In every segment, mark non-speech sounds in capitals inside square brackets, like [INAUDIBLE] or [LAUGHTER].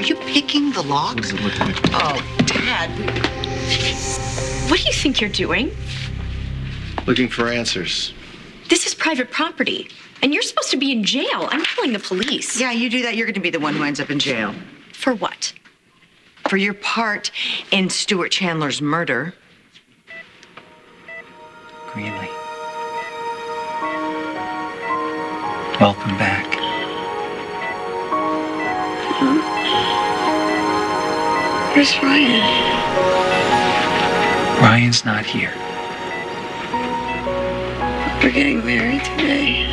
Are you picking the lock? What does it look like? Oh, Tad. What do you think you're doing? Looking for answers. This is private property, and you're supposed to be in jail. I'm calling the police. Yeah, you do that, you're going to be the one who ends up in jail. For what? For your part in Stuart Chandler's murder. Greenlee. Welcome back. Where's Ryan? Ryan's not here. We're getting married today.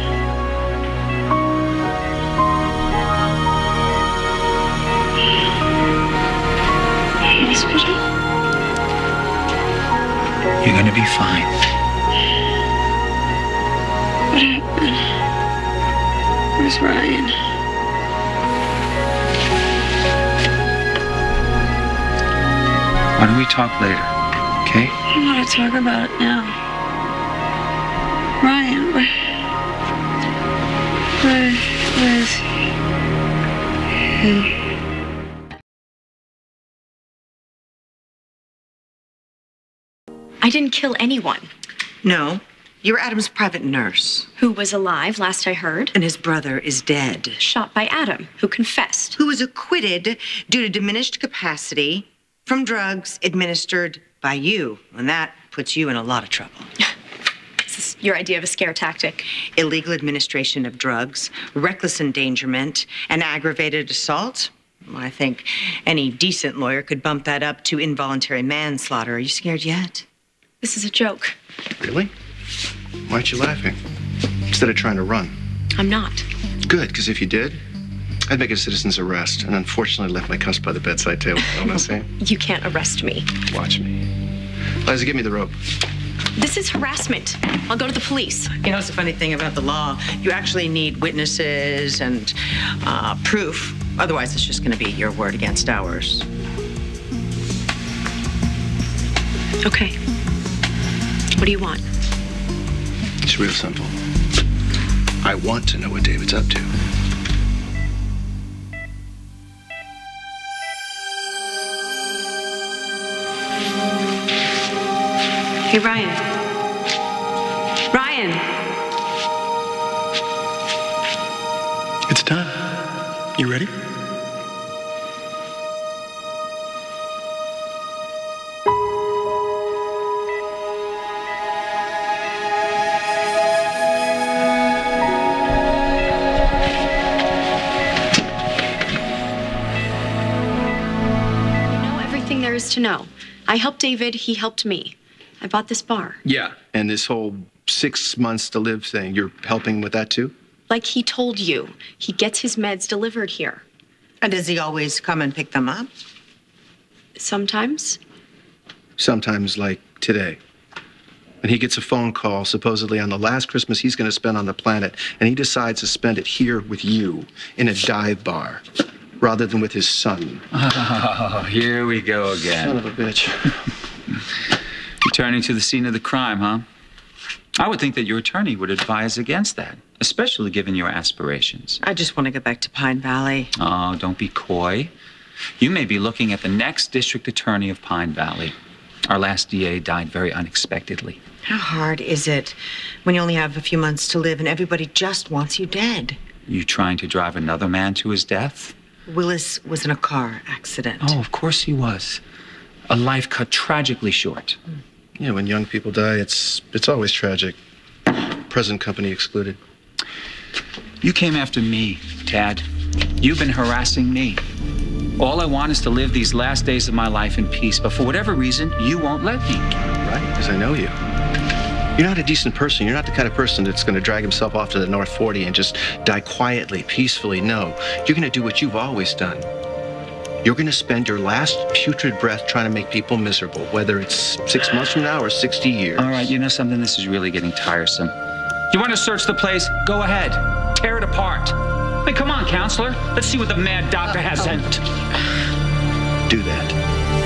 Hospital? You're gonna be fine. What happened? Where's Ryan? Why don't we talk later? Okay? I want to talk about it now. Ryan, where, where, where is he? I didn't kill anyone. No, you're Adam's private nurse, Who was alive, last I heard? and his brother is dead. Shot by Adam, who confessed. Who was acquitted due to diminished capacity from drugs administered by you. And that puts you in a lot of trouble. This is your idea of a scare tactic. Illegal administration of drugs, reckless endangerment, and aggravated assault. Well, I think any decent lawyer could bump that up to involuntary manslaughter. Are you scared yet? This is a joke. Really? Why aren't you laughing? Instead of trying to run. I'm not. Good, because if you did, I'd make a citizen's arrest and unfortunately left my cuffs by the bedside table. You know what I'm saying? [LAUGHS] You can't arrest me. Watch me. Liza, give me the rope. This is harassment. I'll go to the police. You know, it's the funny thing about the law. You actually need witnesses and uh, proof. Otherwise, it's just going to be your word against ours. Okay. What do you want? It's real simple. I want to know what David's up to. Hey, Ryan. Ryan! It's time. You ready? You know everything there is to know. I helped David, he helped me. I bought this bar. Yeah. And this whole six months to live thing, you're helping with that too? Like he told you, he gets his meds delivered here. And does he always come and pick them up? Sometimes. Sometimes like today. And he gets a phone call, supposedly on the last Christmas he's going to spend on the planet, and he decides to spend it here with you in a dive bar rather than with his son. Oh, [LAUGHS] here we go again. Son of a bitch. Returning to the scene of the crime, huh? I would think that your attorney would advise against that, especially given your aspirations. I just want to get back to Pine Valley. Oh, don't be coy. You may be looking at the next district attorney of Pine Valley. Our last DA died very unexpectedly. How hard is it when you only have a few months to live and everybody just wants you dead? You trying to drive another man to his death? Willis was in a car accident. Oh, of course he was. A life cut tragically short. Hmm. Yeah, when young people die, it's it's always tragic. Present company excluded. You came after me, Tad. You've been harassing me. All I want is to live these last days of my life in peace, but for whatever reason, you won't let me. Right, because I know you. You're not a decent person. You're not the kind of person that's going to drag himself off to the North 40 and just die quietly, peacefully. No, you're going to do what you've always done. You're going to spend your last putrid breath trying to make people miserable, whether it's six months from now or 60 years. All right, you know something? This is really getting tiresome. You want to search the place? Go ahead. Tear it apart. Hey, come on, counselor. Let's see what the mad doctor has oh. sent. Do that.